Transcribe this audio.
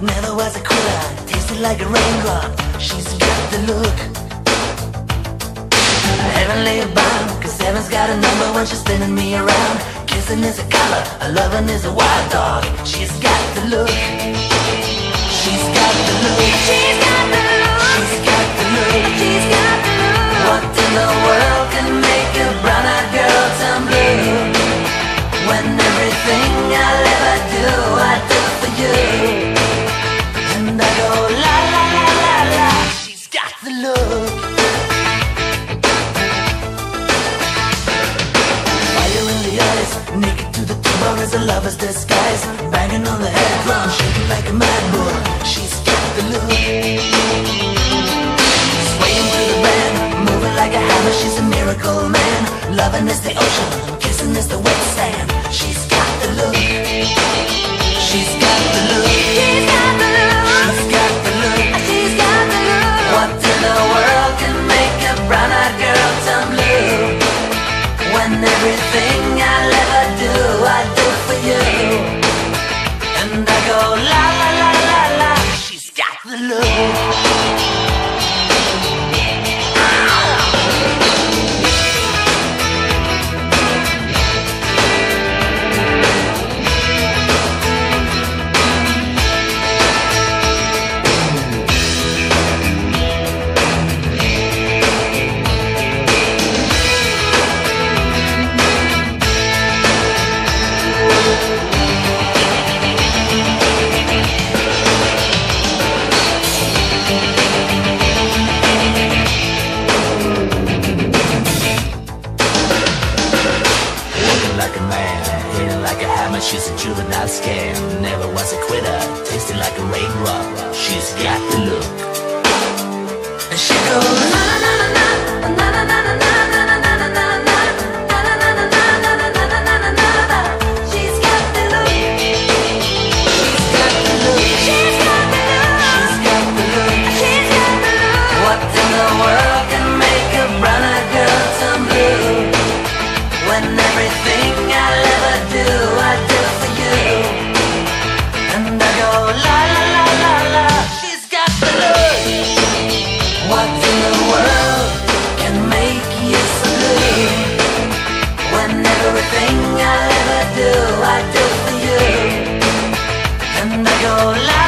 never was a quitter. Tasted like a raindrop. She's got the look. Heavenly bound, cause heaven's got a number when she's spinning me around. Kissing is a color, a loving is a wild dog. She's got the look. Tumor as a lover's disguise. Banging on the head drum, shaking like a mad bull. She's got the look. Swaying to the band, moving like a hammer, she's a miracle man. Loving is the ocean, kissing is the wet sand. She's got the look. She's got the look. Look. she's a juvenile scam. Never was a quitter, tasting like a raindrop. She's got the look. And she goes, na na na na na na na na. When everything I'll ever do, I do everything I ever do, I do for you. And I go like.